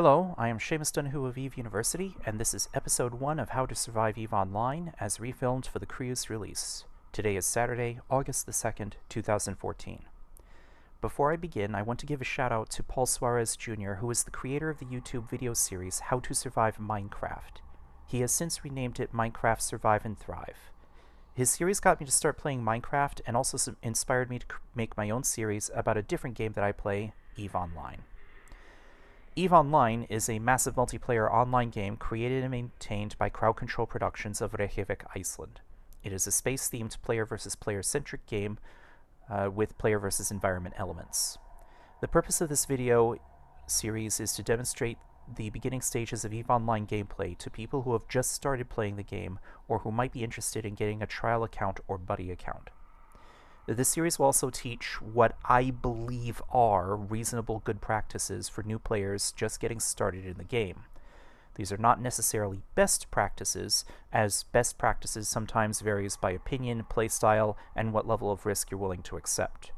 Hello, I am Seamus Donohue of EVE University, and this is episode 1 of How to Survive EVE Online as refilmed for the Crius release. Today is Saturday, August the 2nd, 2014. Before I begin, I want to give a shout out to Paul Suarez Jr., who is the creator of the YouTube video series How to Survive Minecraft. He has since renamed it Minecraft Survive and Thrive. His series got me to start playing Minecraft and also inspired me to make my own series about a different game that I play, EVE Online. EVE Online is a massive multiplayer online game created and maintained by Crowd Control Productions of Reykjavik, Iceland. It is a space-themed player versus player-centric game uh, with player versus environment elements. The purpose of this video series is to demonstrate the beginning stages of EVE Online gameplay to people who have just started playing the game or who might be interested in getting a trial account or buddy account. This series will also teach what I believe are reasonable good practices for new players just getting started in the game. These are not necessarily best practices, as best practices sometimes varies by opinion, playstyle, and what level of risk you're willing to accept.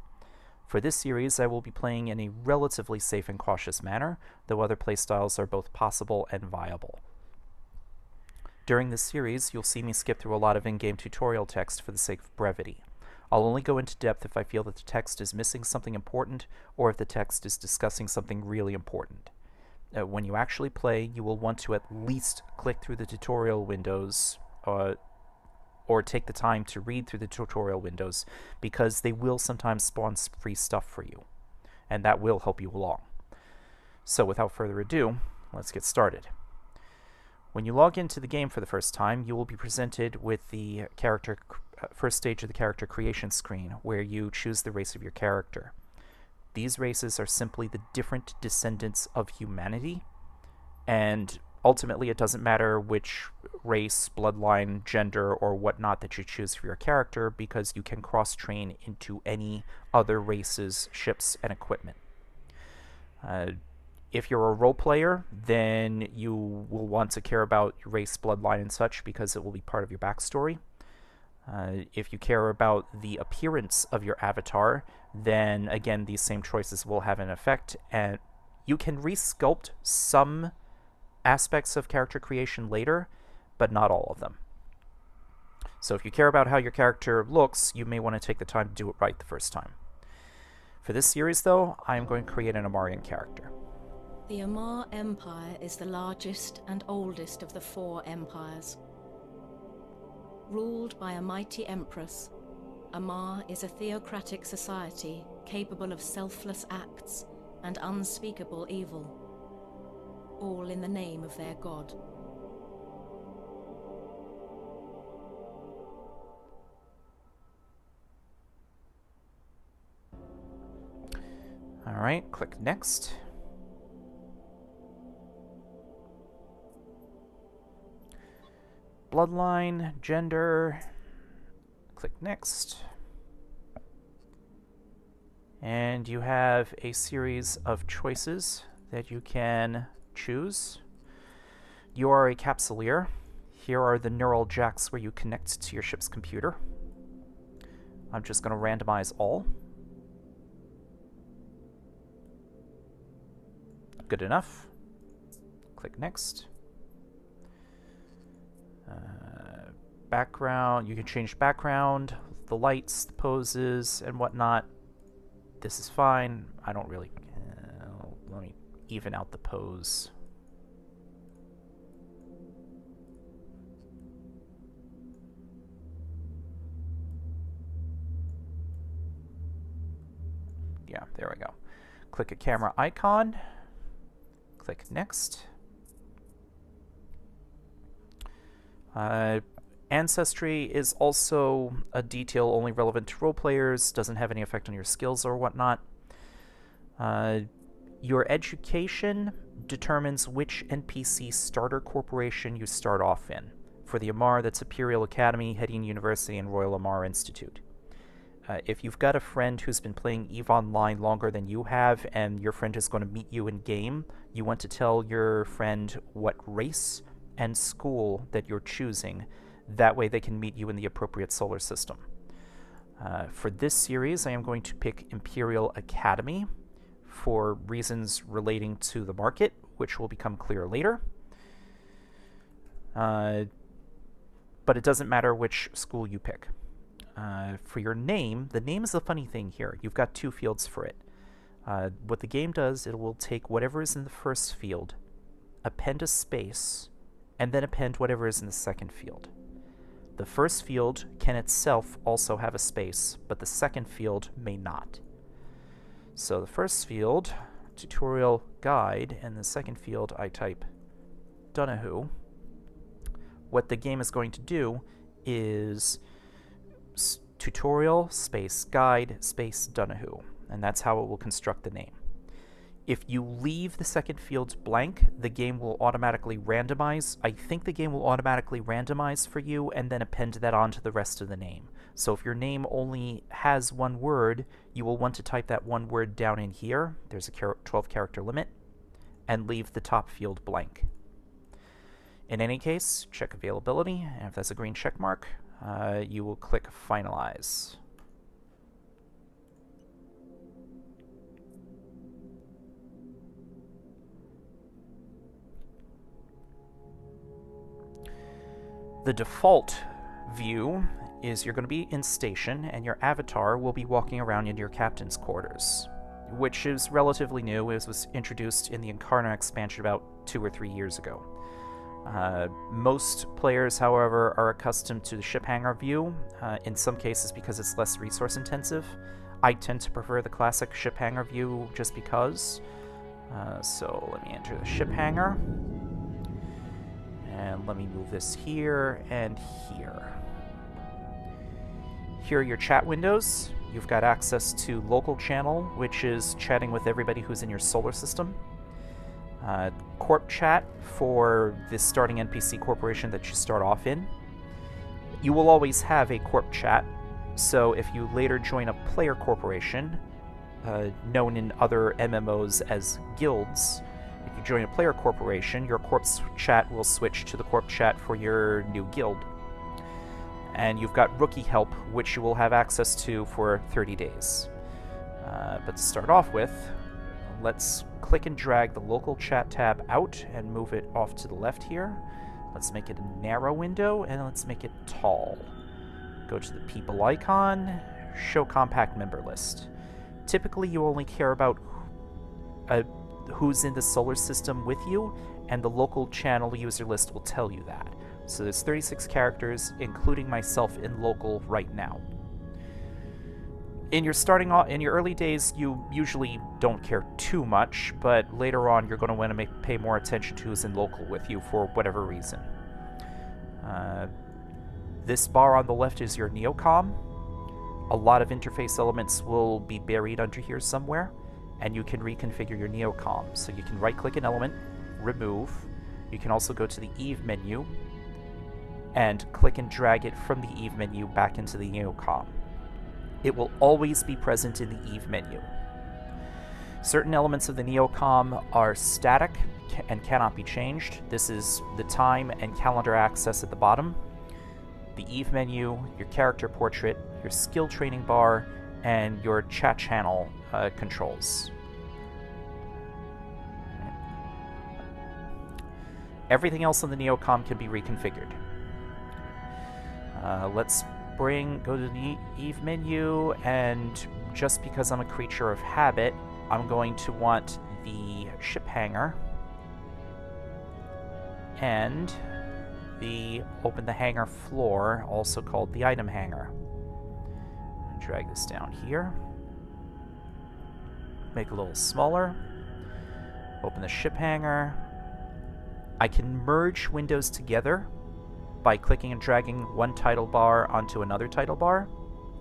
For this series, I will be playing in a relatively safe and cautious manner, though other playstyles are both possible and viable. During this series, you'll see me skip through a lot of in-game tutorial text for the sake of brevity. I'll only go into depth if I feel that the text is missing something important or if the text is discussing something really important. Uh, when you actually play, you will want to at least click through the tutorial windows uh, or take the time to read through the tutorial windows because they will sometimes spawn free stuff for you, and that will help you along. So without further ado, let's get started. When you log into the game for the first time, you will be presented with the character first stage of the character creation screen, where you choose the race of your character. These races are simply the different descendants of humanity, and ultimately it doesn't matter which race, bloodline, gender, or whatnot that you choose for your character, because you can cross-train into any other races, ships, and equipment. Uh, if you're a role player, then you will want to care about race, bloodline, and such because it will be part of your backstory. Uh, if you care about the appearance of your avatar, then again, these same choices will have an effect, and you can resculpt some aspects of character creation later, but not all of them. So if you care about how your character looks, you may want to take the time to do it right the first time. For this series, though, I am going to create an Amarrian character. The Amarr Empire is the largest and oldest of the four empires. Ruled by a mighty empress, Amarr is a theocratic society capable of selfless acts and unspeakable evil, all in the name of their god. All right, click Next. Bloodline, gender, click next. And you have a series of choices that you can choose. You are a capsuleer. Here are the neural jacks where you connect to your ship's computer. I'm just going to randomize all. Good enough. Click next. Background, you can change background, the lights, the poses, and whatnot. This is fine. I don't really... Uh, let me even out the pose. Yeah, there we go. Click a camera icon. Click next. Uh, ancestry is also a detail only relevant to role players, doesn't have any effect on your skills or whatnot. Uh, your education determines which NPC starter corporation you start off in. For the Amarr, that's Imperial Academy, Hedion University, and Royal Amarr Institute. Uh, if you've got a friend who's been playing EVE Online longer than you have, and your friend is going to meet you in game, you want to tell your friend what race, and school that you're choosing. That way they can meet you in the appropriate solar system. Uh, for this series, I am going to pick Imperial Academy. for reasons relating to the market, which will become clear later. Uh, but it doesn't matter which school you pick. Uh, for your name, the name is the funny thing here. You've got two fields for it. Uh, what the game does, it will take whatever is in the first field, append a space, and then append whatever is in the second field. The first field can itself also have a space, but the second field may not. So the first field, tutorial guide, and the second field I type Donohue. What the game is going to do is tutorial space guide space Donohue, and that's how it will construct the name. If you leave the second fields blank, the game will automatically randomize. I think the game will automatically randomize for you and then append that onto the rest of the name. So if your name only has one word, you will want to type that one word down in here. There's a 12 character limit and leave the top field blank. In any case, check availability, and if that's a green check mark, uh, you will click Finalize. The default view is you're going to be in station and your avatar will be walking around in your captain's quarters, which is relatively new. It was introduced in the Incarna expansion about two or three years ago. Uh, most players, however, are accustomed to the ship hangar view, uh, in some cases because it's less resource intensive. I tend to prefer the classic ship hangar view just because. Uh, so let me enter the ship hangar. Let me move this here and here. Here are your chat windows. You've got access to local channel, which is chatting with everybody who's in your solar system. Uh, corp chat for the starting NPC corporation that you start off in. You will always have a corp chat, so if you later join a player corporation, uh, known in other MMOs as guilds, if you join a player corporation, your corp chat will switch to the corp chat for your new guild. And you've got rookie help, which you will have access to for 30 days. Uh, but to start off with, let's click and drag the local chat tab out and move it off to the left here. Let's make it a narrow window and let's make it tall. Go to the people icon, show compact member list. Typically you only care about uh, who's in the solar system with you, and the local channel user list will tell you that. So there's 36 characters, including myself in local right now. In your starting off in your early days you usually don't care too much but later on you're going to want to make, pay more attention to who's in local with you for whatever reason. Uh, this bar on the left is your neocom. A lot of interface elements will be buried under here somewhere and you can reconfigure your neocom so you can right click an element remove you can also go to the eve menu and click and drag it from the eve menu back into the neocom it will always be present in the Eve menu. Certain elements of the Neocom are static and cannot be changed. This is the time and calendar access at the bottom, the Eve menu, your character portrait, your skill training bar, and your chat channel uh, controls. Everything else on the Neocom can be reconfigured. Uh, let's bring, go to the Eve menu, and just because I'm a creature of habit, I'm going to want the ship hangar and the open the hangar floor, also called the item hangar. Drag this down here. Make a little smaller. Open the ship hangar. I can merge windows together by clicking and dragging one title bar onto another title bar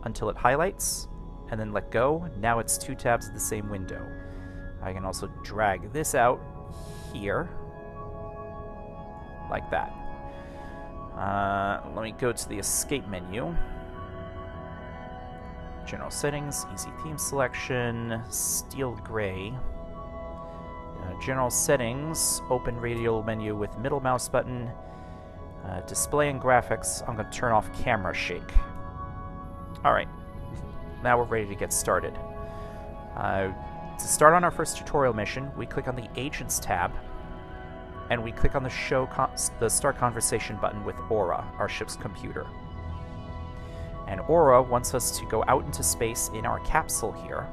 until it highlights, and then let go. Now it's two tabs of the same window. I can also drag this out here, like that. Uh, let me go to the escape menu. General settings, easy theme selection, steel gray. Uh, general settings, open radial menu with middle mouse button, uh, display and graphics, I'm going to turn off camera shake. Alright, now we're ready to get started. Uh, To start on our first tutorial mission, we click on the Agents tab, and we click on the show the start conversation button with Aura, our ship's computer. And Aura wants us to go out into space in our capsule here.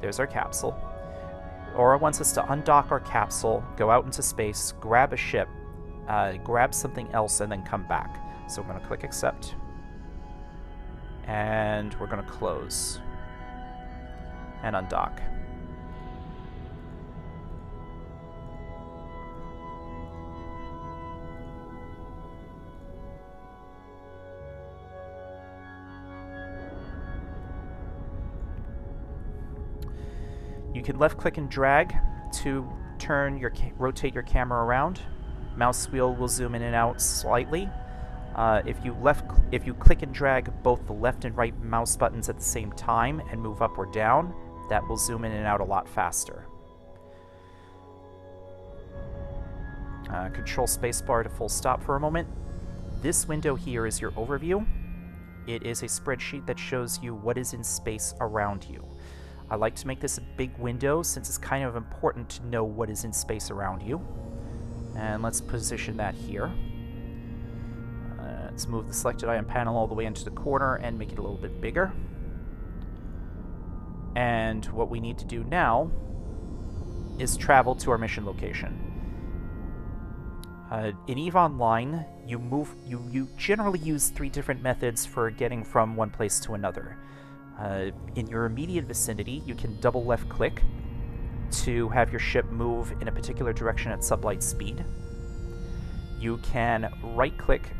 There's our capsule. Aura wants us to undock our capsule, go out into space, grab a ship, uh, grab something else, and then come back. So we're going to click accept. And we're going to close. And undock. Can left click and drag to turn your rotate your camera around. Mouse wheel will zoom in and out slightly. Uh, if you left, if you click and drag both the left and right mouse buttons at the same time and move up or down, that will zoom in and out a lot faster. Uh, control spacebar to full stop for a moment. This window here is your overview. It is a spreadsheet that shows you what is in space around you. I like to make this a big window since it's kind of important to know what is in space around you. And let's position that here. Uh, let's move the selected item panel all the way into the corner and make it a little bit bigger. And what we need to do now is travel to our mission location. Uh, in EVE Online, you move. You you generally use three different methods for getting from one place to another. Uh, in your immediate vicinity, you can double left click to have your ship move in a particular direction at sublight speed. You can right click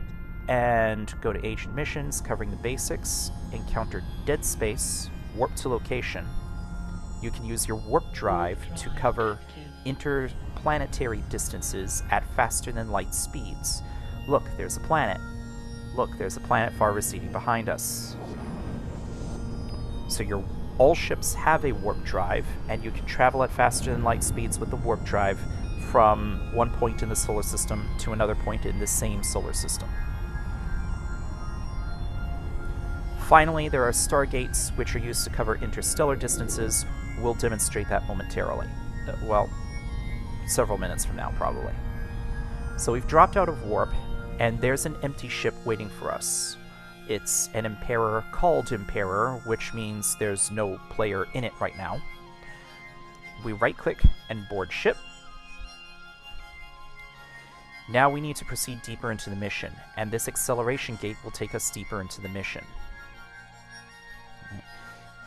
and go to Agent Missions, covering the basics, encounter dead space, warp to location. You can use your warp drive to cover interplanetary distances at faster than light speeds. Look, there's a planet. Look, there's a planet far receding behind us. So your all ships have a warp drive, and you can travel at faster than light speeds with the warp drive from one point in the solar system to another point in the same solar system. Finally, there are stargates, which are used to cover interstellar distances. We'll demonstrate that momentarily. Uh, well, several minutes from now, probably. So we've dropped out of warp, and there's an empty ship waiting for us. It's an Impairor called Impairor, which means there's no player in it right now. We right-click and board ship. Now we need to proceed deeper into the mission, and this acceleration gate will take us deeper into the mission.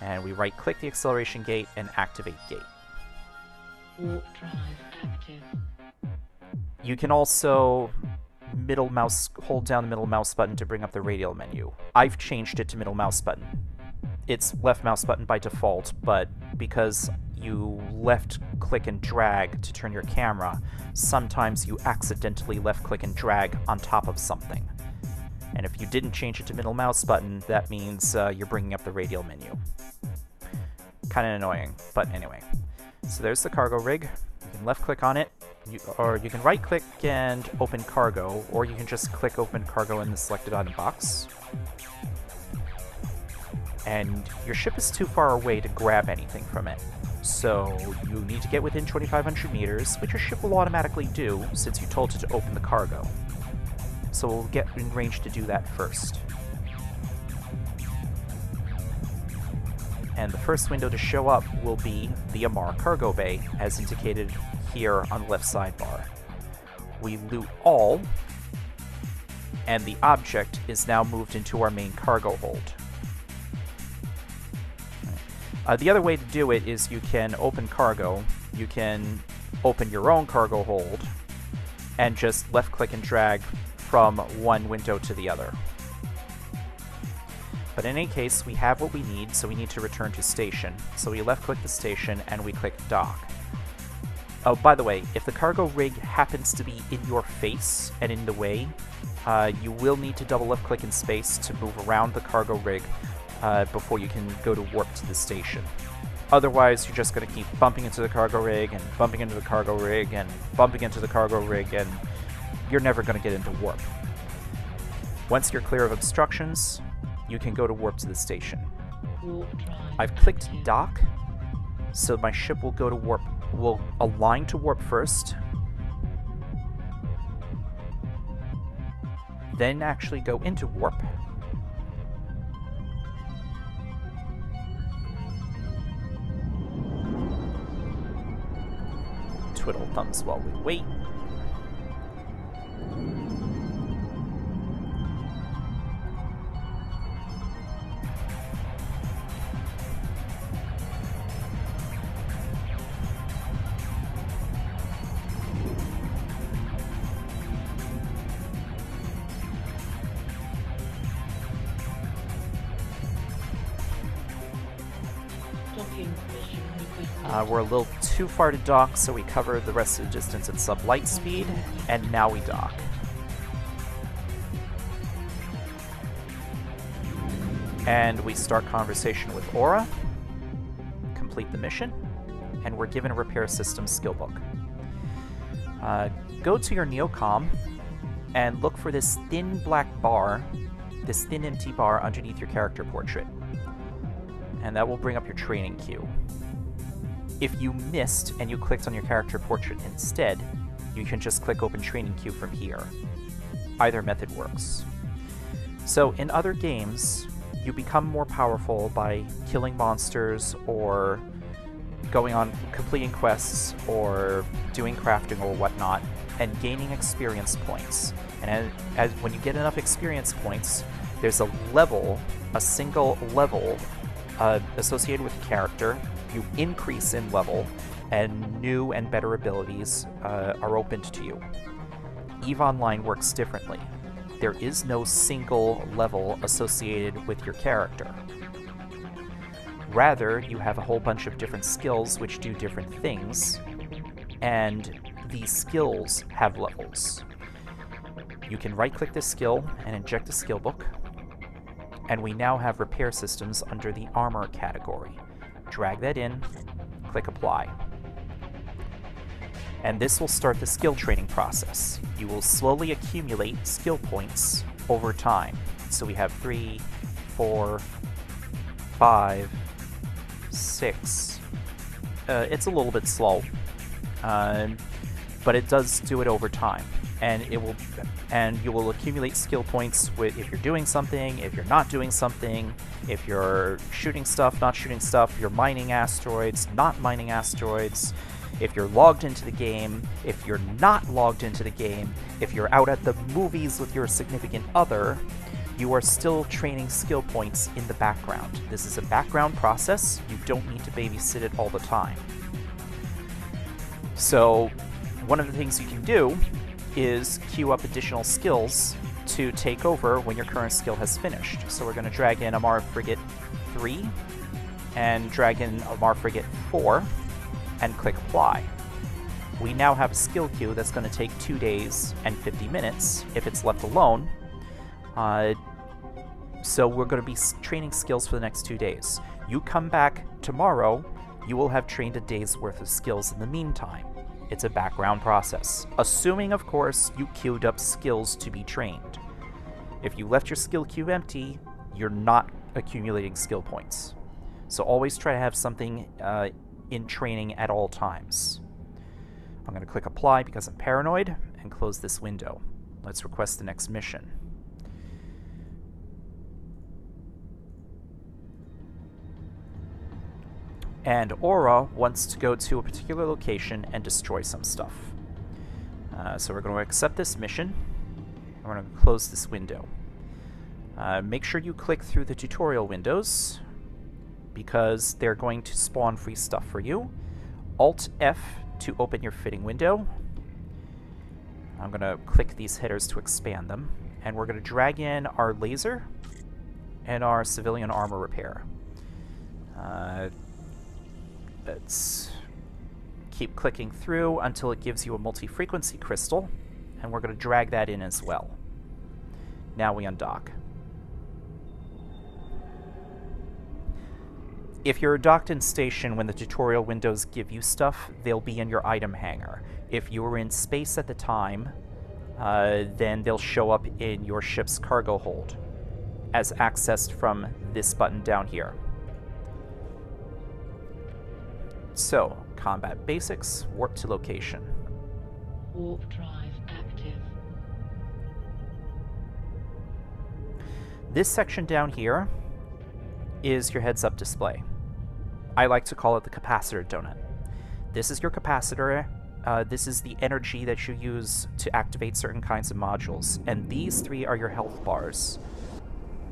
And we right-click the acceleration gate and activate gate. Warp drive active. You can also middle mouse, hold down the middle mouse button to bring up the radial menu. I've changed it to middle mouse button. It's left mouse button by default, but because you left click and drag to turn your camera, sometimes you accidentally left click and drag on top of something. And if you didn't change it to middle mouse button, that means uh, you're bringing up the radial menu. Kind of annoying, but anyway. So there's the cargo rig. You can left click on it, you, or you can right click and open cargo, or you can just click open cargo in the selected item box. And your ship is too far away to grab anything from it. So you need to get within 2500 meters, which your ship will automatically do since you told it to open the cargo. So we'll get in range to do that first. And the first window to show up will be the Amarr cargo bay, as indicated here on the left sidebar. We loot all, and the object is now moved into our main cargo hold. Uh, the other way to do it is you can open cargo, you can open your own cargo hold, and just left click and drag from one window to the other. But in any case, we have what we need, so we need to return to station. So we left click the station and we click dock. Oh, by the way, if the cargo rig happens to be in your face and in the way, uh, you will need to double left click in space to move around the cargo rig uh, before you can go to warp to the station. Otherwise, you're just going to keep bumping into the cargo rig and bumping into the cargo rig and bumping into the cargo rig, and you're never going to get into warp. Once you're clear of obstructions, you can go to warp to the station. I've clicked dock So my ship will go to warp, will align to warp first, then actually go into warp. Twiddle thumbs while we wait. We're a little too far to dock, so we cover the rest of the distance at sub-light speed, and now we dock. And we start conversation with Aura, complete the mission, and we're given a repair system skill book. Uh, go to your Neocom and look for this thin black bar, this thin empty bar underneath your character portrait. And that will bring up your training queue. If you missed and you clicked on your character portrait instead, you can just click Open Training Queue from here. Either method works. So in other games, you become more powerful by killing monsters or going on completing quests or doing crafting or whatnot and gaining experience points. And as, as, when you get enough experience points, there's a level, a single level uh, associated with the character you increase in level, and new and better abilities uh, are opened to you. EVE Online works differently. There is no single level associated with your character. Rather, you have a whole bunch of different skills which do different things, and these skills have levels. You can right-click this skill and inject a skill book, and we now have repair systems under the armor category drag that in, click apply. And this will start the skill training process. You will slowly accumulate skill points over time. So we have three, four, five, six. Uh, it's a little bit slow, uh, but it does do it over time and it will and you will accumulate skill points with if you're doing something, if you're not doing something, if you're shooting stuff, not shooting stuff, you're mining asteroids, not mining asteroids, if you're logged into the game, if you're not logged into the game, if you're out at the movies with your significant other, you are still training skill points in the background. This is a background process. You don't need to babysit it all the time. So, one of the things you can do is queue up additional skills to take over when your current skill has finished. So we're going to drag in Amarr Frigate 3 and drag in Amarr Frigate 4 and click apply. We now have a skill queue that's going to take 2 days and 50 minutes if it's left alone. Uh, so we're going to be training skills for the next 2 days. You come back tomorrow, you will have trained a day's worth of skills in the meantime. It's a background process, assuming, of course, you queued up skills to be trained. If you left your skill queue empty, you're not accumulating skill points. So always try to have something uh, in training at all times. I'm going to click apply because I'm paranoid and close this window. Let's request the next mission. And Aura wants to go to a particular location and destroy some stuff. Uh, so we're going to accept this mission. We're going to close this window. Uh, make sure you click through the tutorial windows because they're going to spawn free stuff for you. Alt F to open your fitting window. I'm going to click these headers to expand them. And we're going to drag in our laser and our civilian armor repair. Uh, Let's keep clicking through until it gives you a multi-frequency crystal, and we're going to drag that in as well. Now we undock. If you're docked in station when the tutorial windows give you stuff, they'll be in your item hanger. If you were in space at the time, uh, then they'll show up in your ship's cargo hold as accessed from this button down here. So, combat basics, warp to location. Warp drive active. This section down here is your heads up display. I like to call it the capacitor donut. This is your capacitor. Uh, this is the energy that you use to activate certain kinds of modules. And these three are your health bars.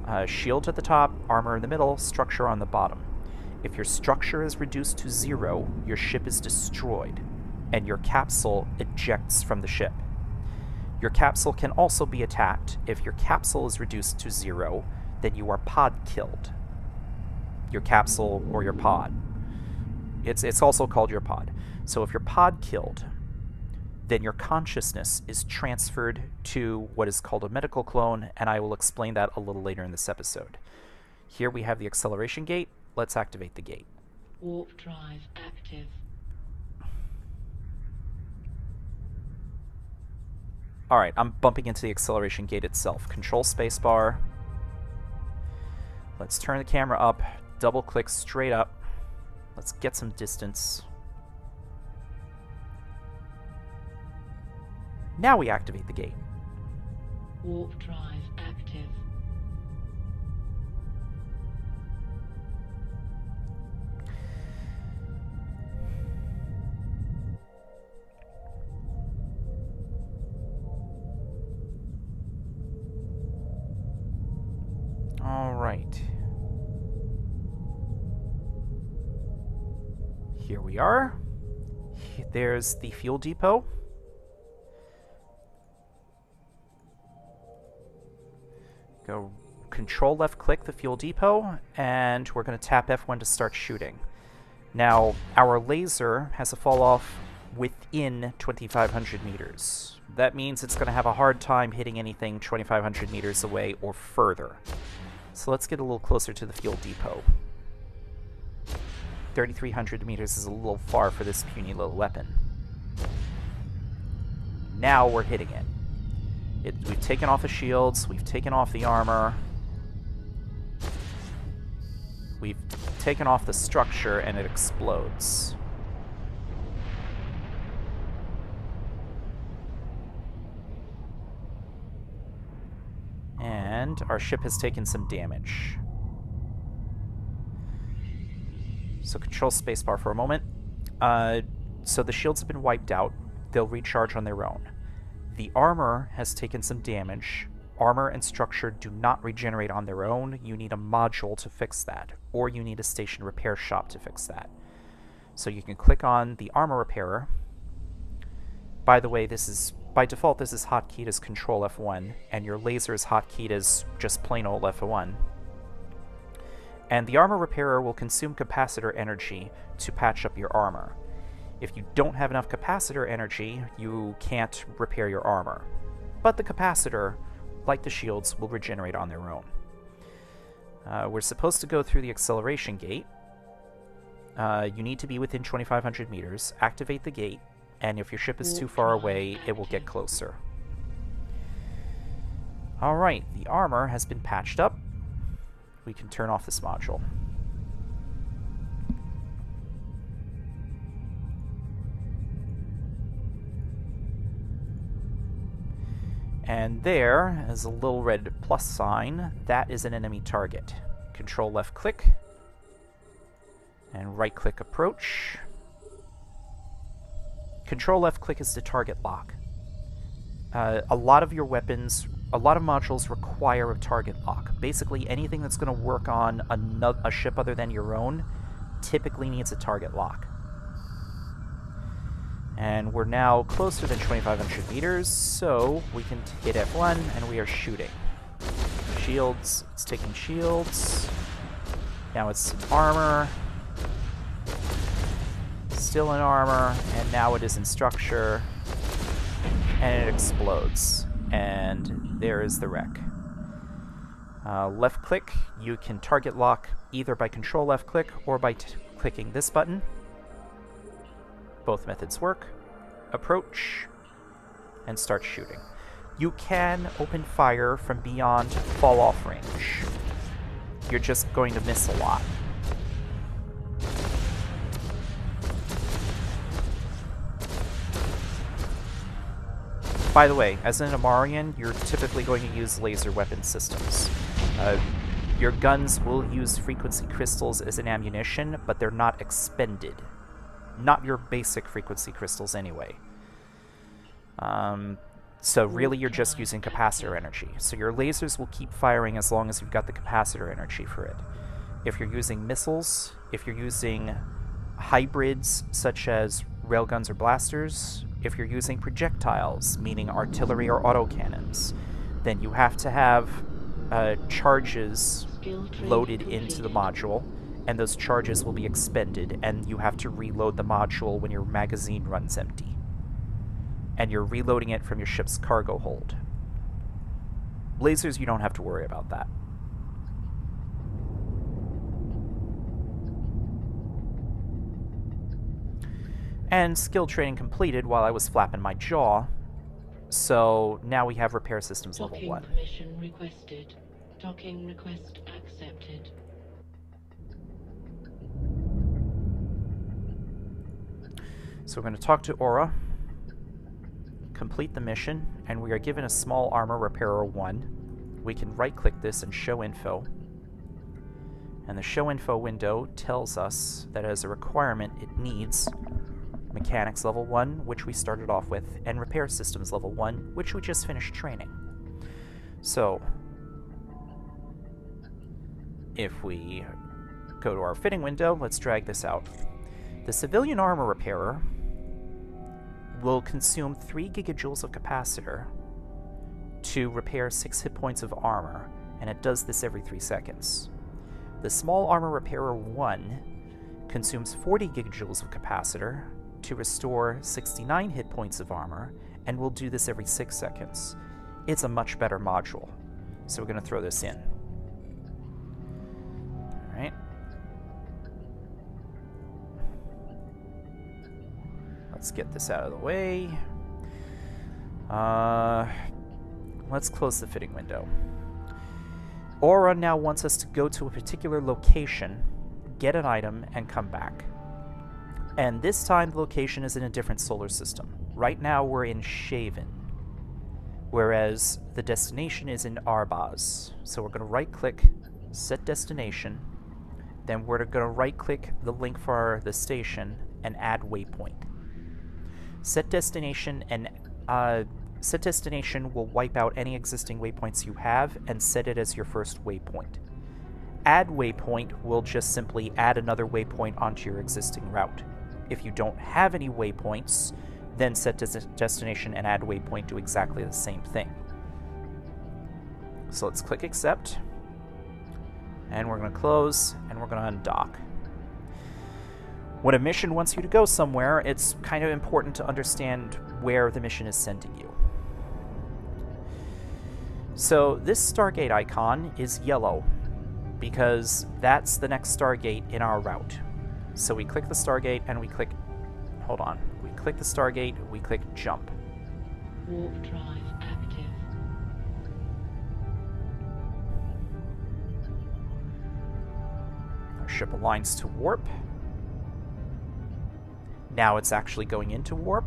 Uh, shield at the top, armor in the middle, structure on the bottom. If your structure is reduced to zero, your ship is destroyed, and your capsule ejects from the ship. Your capsule can also be attacked. If your capsule is reduced to zero, then you are pod killed. Your capsule or your pod. It's, it's also called your pod. So if you're pod killed, then your consciousness is transferred to what is called a medical clone, and I will explain that a little later in this episode. Here we have the acceleration gate. Let's activate the gate. Warp drive active. Alright, I'm bumping into the acceleration gate itself. Control spacebar. Let's turn the camera up, double click straight up. Let's get some distance. Now we activate the gate. Warp drive are. There's the fuel depot. Go control left click the fuel depot, and we're going to tap F1 to start shooting. Now, our laser has a fall off within 2,500 meters. That means it's going to have a hard time hitting anything 2,500 meters away or further. So let's get a little closer to the fuel depot. 3,300 meters is a little far for this puny little weapon. Now we're hitting it. it. We've taken off the shields, we've taken off the armor, we've taken off the structure, and it explodes. And our ship has taken some damage. So control spacebar for a moment. Uh, so the shields have been wiped out. They'll recharge on their own. The armor has taken some damage. Armor and structure do not regenerate on their own. You need a module to fix that, or you need a station repair shop to fix that. So you can click on the armor repairer. By the way, this is by default this is hotkeyed as Control F1, and your laser is hotkeyed as just plain old F1 and the armor repairer will consume capacitor energy to patch up your armor. If you don't have enough capacitor energy, you can't repair your armor. But the capacitor, like the shields, will regenerate on their own. Uh, we're supposed to go through the acceleration gate. Uh, you need to be within 2,500 meters, activate the gate, and if your ship is too far away, it will get closer. Alright, the armor has been patched up, we can turn off this module. And there is a little red plus sign. That is an enemy target. Control left click. And right click approach. Control left click is the target lock. Uh, a lot of your weapons a lot of modules require a target lock. Basically, anything that's going to work on a, a ship other than your own typically needs a target lock. And we're now closer than 2,500 meters, so we can hit F1 and we are shooting. Shields, it's taking shields. Now it's armor. Still in armor, and now it is in structure. And it explodes. And there is the wreck. Uh, left click, you can target lock either by control left click or by clicking this button. Both methods work. Approach and start shooting. You can open fire from beyond fall off range. You're just going to miss a lot. By the way, as an Amarrian, you're typically going to use laser weapon systems. Uh, your guns will use frequency crystals as an ammunition, but they're not expended. Not your basic frequency crystals, anyway. Um, so really, you're just using capacitor energy. So your lasers will keep firing as long as you've got the capacitor energy for it. If you're using missiles, if you're using hybrids such as railguns or blasters, if you're using projectiles, meaning artillery or autocannons, then you have to have uh, charges loaded into the module, and those charges will be expended, and you have to reload the module when your magazine runs empty. And you're reloading it from your ship's cargo hold. Lasers, you don't have to worry about that. And skill training completed while I was flapping my jaw. So now we have repair systems level Docking 1. permission requested. Docking request accepted. So we're going to talk to Aura, complete the mission, and we are given a small armor repairer 1. We can right click this and show info. And the show info window tells us that as a requirement it needs mechanics level 1, which we started off with, and repair systems level 1, which we just finished training. So, if we go to our fitting window, let's drag this out. The civilian armor repairer will consume 3 gigajoules of capacitor to repair 6 hit points of armor, and it does this every 3 seconds. The small armor repairer 1 consumes 40 gigajoules of capacitor to restore 69 hit points of armor, and we'll do this every 6 seconds. It's a much better module, so we're going to throw this in. Alright. Let's get this out of the way. Uh, let's close the fitting window. Aura now wants us to go to a particular location, get an item, and come back. And this time the location is in a different solar system. Right now we're in Shaven, whereas the destination is in Arbaz. So we're going to right click, set destination, then we're going to right click the link for the station and add waypoint. Set destination and uh, set destination will wipe out any existing waypoints you have and set it as your first waypoint. Add waypoint will just simply add another waypoint onto your existing route. If you don't have any waypoints, then set des- destination and add waypoint do exactly the same thing. So let's click accept, and we're going to close, and we're going to undock. When a mission wants you to go somewhere, it's kind of important to understand where the mission is sending you. So this Stargate icon is yellow because that's the next Stargate in our route. So we click the Stargate and we click. Hold on. We click the Stargate, we click jump. Warp drive active. Our ship aligns to warp. Now it's actually going into warp.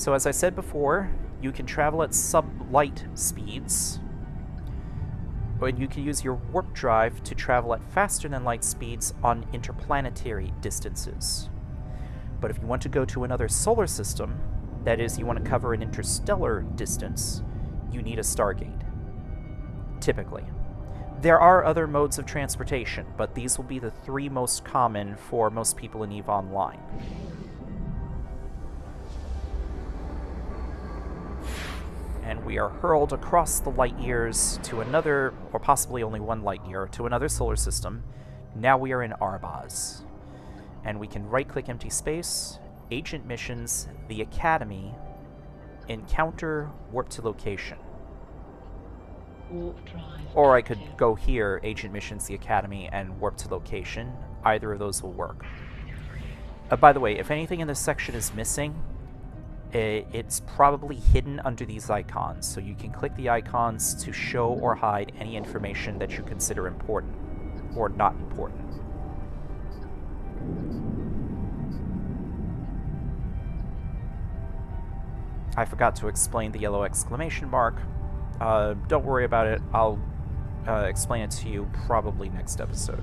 So, as I said before, you can travel at sub-light speeds, and you can use your warp drive to travel at faster than light speeds on interplanetary distances. But if you want to go to another solar system, that is, you want to cover an interstellar distance, you need a Stargate. Typically. There are other modes of transportation, but these will be the three most common for most people in EVE Online. And we are hurled across the light years to another, or possibly only one light year, to another solar system. Now we are in Arbaz and we can right click empty space, agent missions, the academy, encounter, warp to location. Warp drive Or I could go here, agent missions, the academy, and warp to location. Either of those will work. Uh, by the way, if anything in this section is missing, it's probably hidden under these icons, so you can click the icons to show or hide any information that you consider important. or not important. I forgot to explain the yellow exclamation mark. Uh, don't worry about it. I'll uh, explain it to you probably next episode.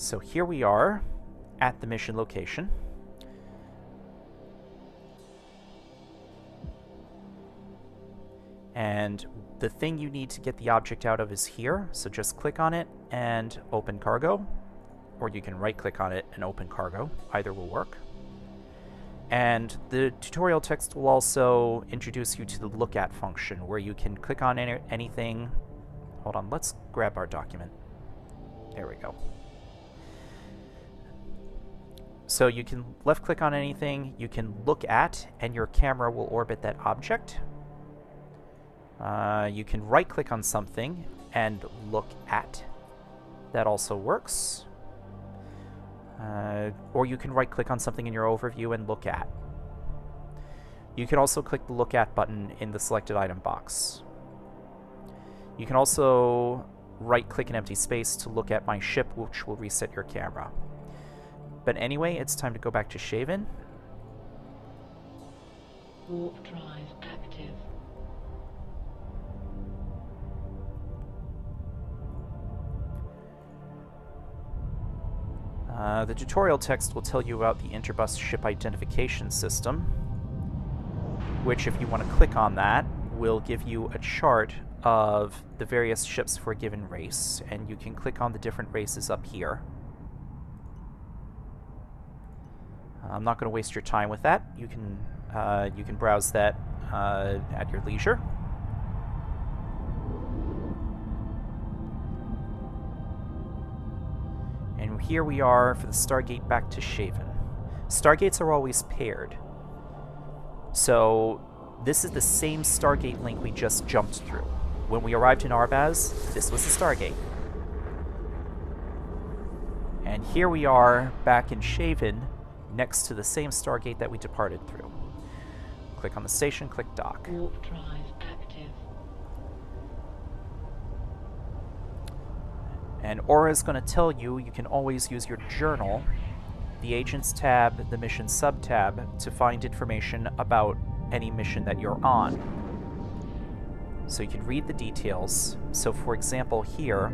So here we are at the mission location. And the thing you need to get the object out of is here, so just click on it and open cargo, or you can right click on it and open cargo, either will work. And the tutorial text will also introduce you to the look at function where you can click on any anything. Hold on, let's grab our document. There we go. So you can left click on anything, you can look at, and your camera will orbit that object. Uh, you can right click on something and look at. That also works. Uh, or you can right click on something in your overview and look at. You can also click the look at button in the selected item box. You can also right click an empty space to look at my ship which will reset your camera. But anyway, it's time to go back to Shaven. Warp drive active. Uh, the tutorial text will tell you about the Interbus Ship Identification System, which, if you want to click on that, will give you a chart of the various ships for a given race, and you can click on the different races up here. I'm not going to waste your time with that. You can uh, you can browse that uh, at your leisure. And here we are for the Stargate back to Shaven. Stargates are always paired. So this is the same Stargate link we just jumped through. When we arrived in Arbaz, this was the Stargate. And here we are back in Shaven, next to the same Stargate that we departed through. Click on the station, click dock. Warp drive active. And Aura is going to tell you you can always use your journal, the Agents tab, the Mission sub tab, to find information about any mission that you're on. So you can read the details. So, for example, here,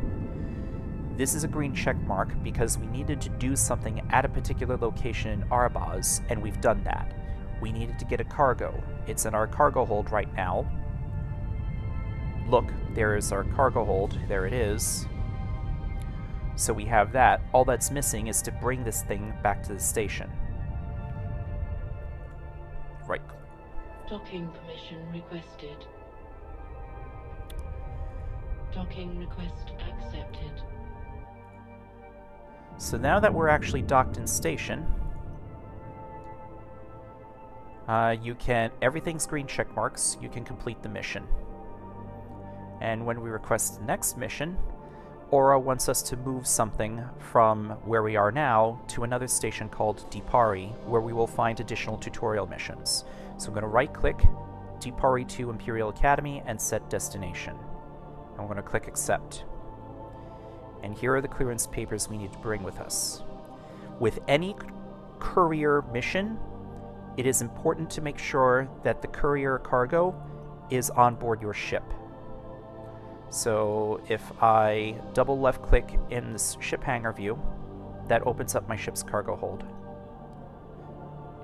this is a green check mark because we needed to do something at a particular location in Arbaz, and we've done that. We needed to get a cargo. It's in our cargo hold right now. Look, there is our cargo hold. There it is. So we have that. All that's missing is to bring this thing back to the station. Right. Docking permission requested. Docking request accepted. So now that we're actually docked in station, uh, you can, everything's green check marks, you can complete the mission. And when we request the next mission, Aura wants us to move something from where we are now to another station called Dipari, where we will find additional tutorial missions. So I'm going to right click Dipari 2 Imperial Academy and set destination. I'm going to click accept. And here are the clearance papers we need to bring with us. With any courier mission, it is important to make sure that the courier cargo is on board your ship. So if I double left click in this ship hangar view, that opens up my ship's cargo hold.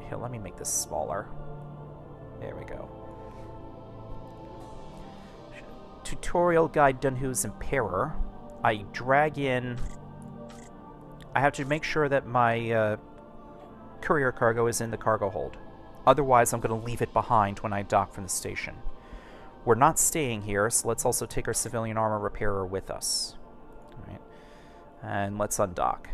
Here, let me make this smaller. There we go. Tutorial Guide Donohue's Impairor. I drag in... I have to make sure that my uh, courier cargo is in the cargo hold. Otherwise, I'm going to leave it behind when I dock from the station. We're not staying here, so let's also take our civilian armor repairer with us. And let's undock.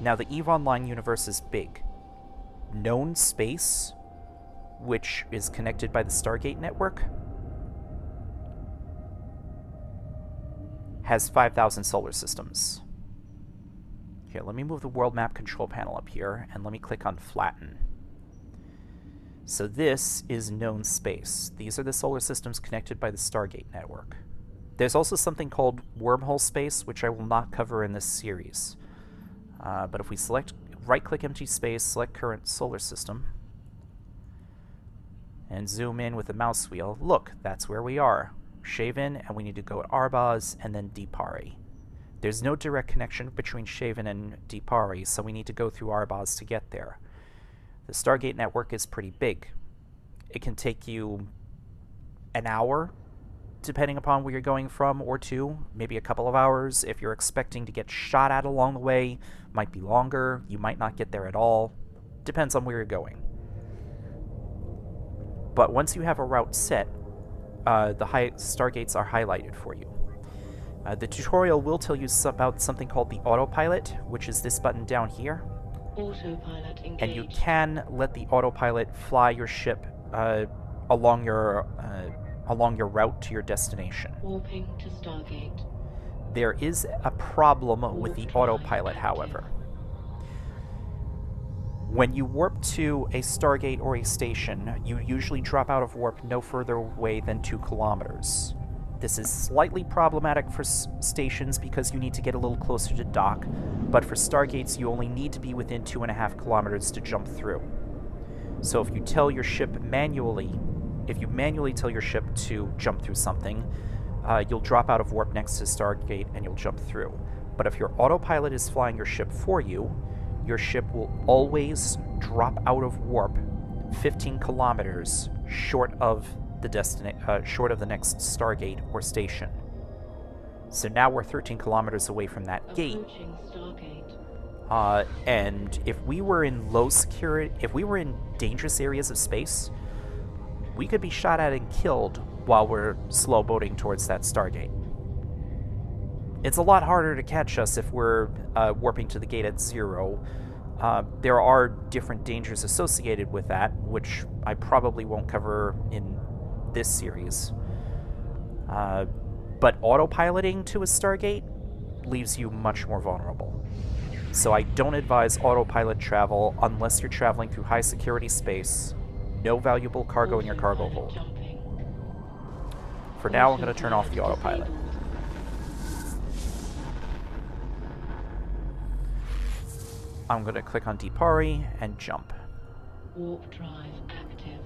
Now, the EVE Online universe is big. Known space, which is connected by the Stargate network, has 5,000 solar systems. Here, let me move the world map control panel up here, and let me click on flatten. So this is known space. These are the solar systems connected by the Stargate network. There's also something called wormhole space, which I will not cover in this series. Uh, but if we select right-click empty space, select current solar system, and zoom in with the mouse wheel, look, that's where we are. Shaven, and we need to go at Arbaz and then Deepari. There's no direct connection between Shaven and Deepari, so we need to go through Arbaz to get there. The Stargate network is pretty big. It can take you an hour, depending upon where you're going from, or two, maybe a couple of hours. If you're expecting to get shot at along the way, might be longer. You might not get there at all. Depends on where you're going. But once you have a route set, uh, the high stargates are highlighted for you. Uh, the tutorial will tell you about something called the autopilot, which is this button down here. Autopilot engaged. And you can let the autopilot fly your ship uh, along your uh, along your route to your destination. Warping to Stargate. There is a problem with the autopilot, however. When you warp to a Stargate or a station, you usually drop out of warp no further away than 2 kilometers. This is slightly problematic for s- stations because you need to get a little closer to dock, but for Stargates, you only need to be within 2.5 kilometers to jump through. So if you tell your ship manually, if you manually tell your ship to jump through something, uh, you'll drop out of warp next to Stargate and you'll jump through. But if your autopilot is flying your ship for you, your ship will always drop out of warp 15 kilometers short of the destina- uh, short of the next Stargate or station. So now we're 13 kilometers away from that gate. Uh, and if we were in low security, if we were in dangerous areas of space, we could be shot at and killed while we're slow boating towards that Stargate. It's a lot harder to catch us if we're uh, warping to the gate at zero. Uh, there are different dangers associated with that, which I probably won't cover in this series. Uh, but autopiloting to a Stargate leaves you much more vulnerable. So I don't advise autopilot travel unless you're traveling through high security space, no valuable cargo in your cargo hold. For now, I'm going to turn off the autopilot. I'm going to click on Deepari and jump. Warp drive active.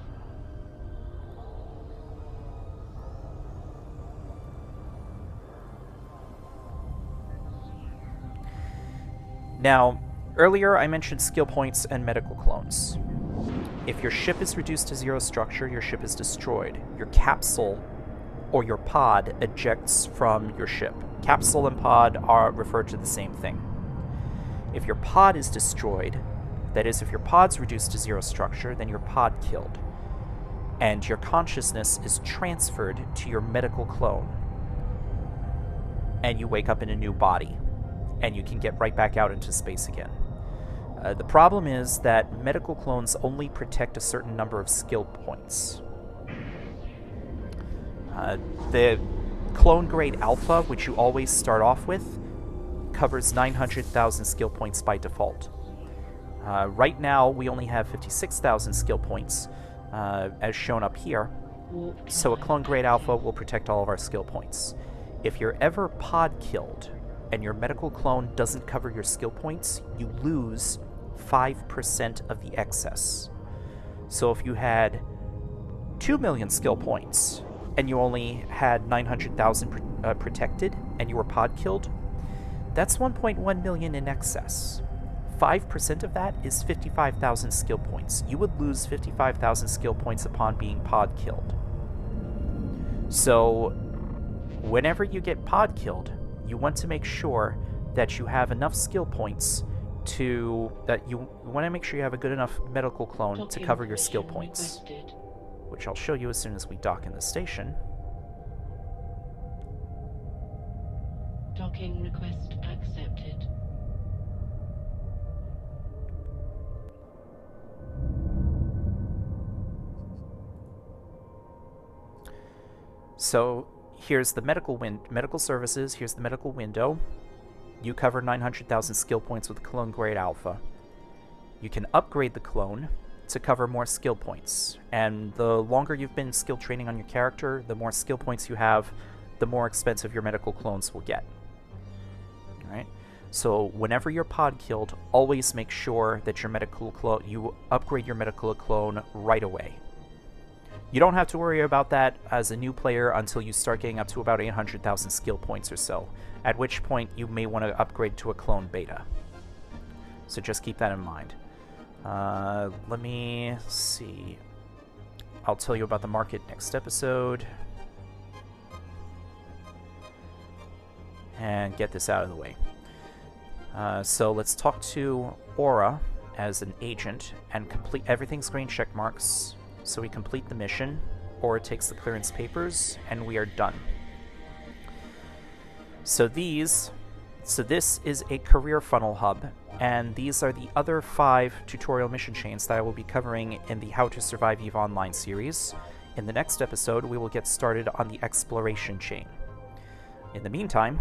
Now, earlier I mentioned skill points and medical clones. If your ship is reduced to zero structure, your ship is destroyed. Your capsule or your pod ejects from your ship. Capsule and pod are referred to the same thing. If your pod is destroyed, that is, if your pod's reduced to zero structure, then your pod killed. And your consciousness is transferred to your medical clone. And you wake up in a new body. And you can get right back out into space again. Uh, the problem is that medical clones only protect a certain number of skill points. Uh, the clone grade alpha, which you always start off with, covers 900,000 skill points by default. Uh, right now, we only have 56,000 skill points, uh, as shown up here. So a clone grade alpha will protect all of our skill points. If you're ever pod killed and your medical clone doesn't cover your skill points, you lose 5% of the excess. So if you had 2 million skill points and you only had 900,000 pr- uh, protected and you were pod killed, that's 1.1 million in excess. 5% of that is 55,000 skill points. You would lose 55,000 skill points upon being pod killed. So, whenever you get pod killed, you want to make sure that you have enough skill points to that you want to make sure you have a good enough medical clone to cover your skill points, requested. which I'll show you as soon as we dock in the station. Docking request accepted. So here's the medical win- medical services. Here's the medical window. You cover 900,000 skill points with clone grade alpha. You can upgrade the clone to cover more skill points. And the longer you've been skill training on your character, the more skill points you have, the more expensive your medical clones will get. Alright? So whenever you're pod killed, always make sure that your medical clone you upgrade your medical clone right away. You don't have to worry about that as a new player until you start getting up to about 800,000 skill points or so, at which point you may want to upgrade to a clone beta. So just keep that in mind. Uh, let me see. I'll tell you about the market next episode. And get this out of the way. Uh, so let's talk to Aura as an agent and complete everything's green check marks so we complete the mission, it takes the clearance papers, and we are done. So these, so this is a career funnel hub, and these are the other five tutorial mission chains that I will be covering in the How to Survive EVE Online series. In the next episode, we will get started on the exploration chain. In the meantime,